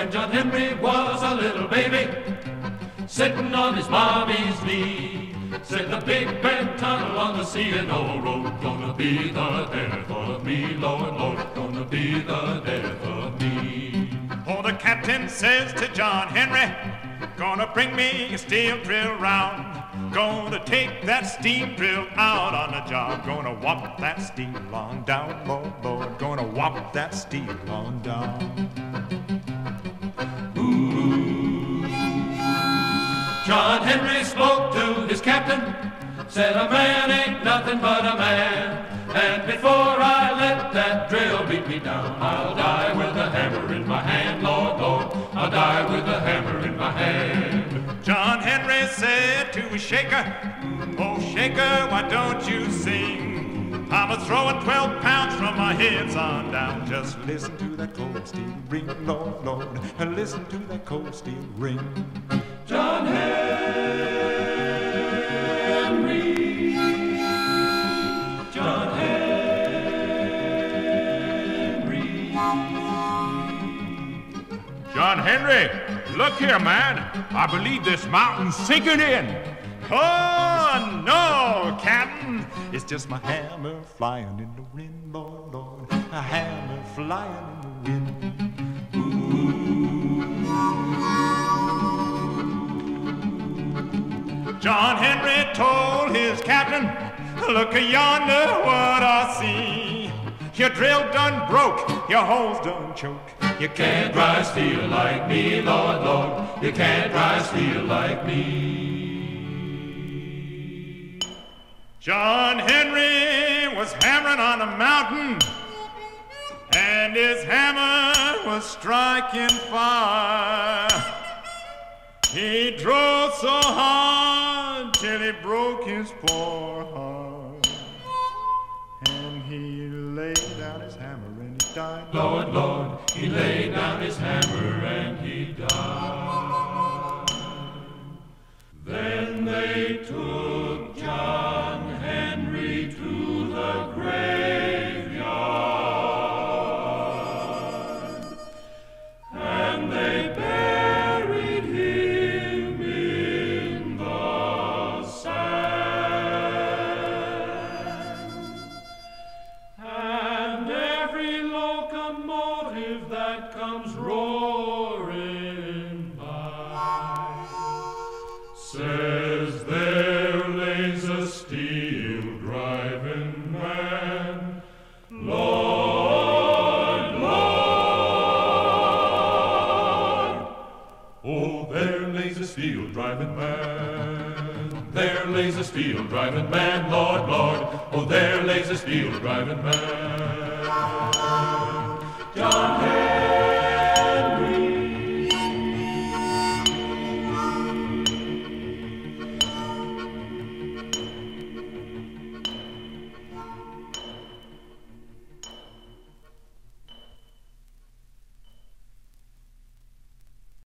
when John Henry was a little baby, sitting on his mommy's knee. Said the Big Bend Tunnel on the C&O oh, Road, gonna be the death of me, Lord, Lord, gonna be the death of me. Oh, the captain says to John Henry, gonna bring me a steel drill round. Gonna take that steam drill out on the job. Gonna walk that steel on down, Lord, Lord. Gonna walk that steel on down. John Henry spoke to his captain, said a man ain't nothing but a man. And before I let that drill beat me down, I'll die with a hammer in my hand, Lord, Lord. I'll die with a hammer in my hand. John Henry said to his shaker, Oh, shaker, why don't you sing? I'm a throwing 12 pounds from my head on down. Just listen to that cold steel ring, Lord, Lord. And listen to that cold steel ring. John Henry. John Henry. John Henry, look here, man. I believe this mountain's sinking in. Oh, no. It's just my hammer flying in the wind, Lord, Lord. A hammer flying in the wind. John Henry told his captain, Look yonder, what I see. Your drill done broke, your holes done choke. You Can't dry steel like me, Lord, Lord. You can't dry steel like me. John Henry was hammering on a mountain, and his hammer was striking fire. He drove so hard till he broke his poor heart, and he laid down his hammer and he died. Lord, Lord, he laid down his hammer and he died. Then they took John says there lays a steel driving man. Lord, Lord. Oh, there lays a steel driving man. There lays a steel driving man, Lord, Lord. Oh, there lays a steel driving man. John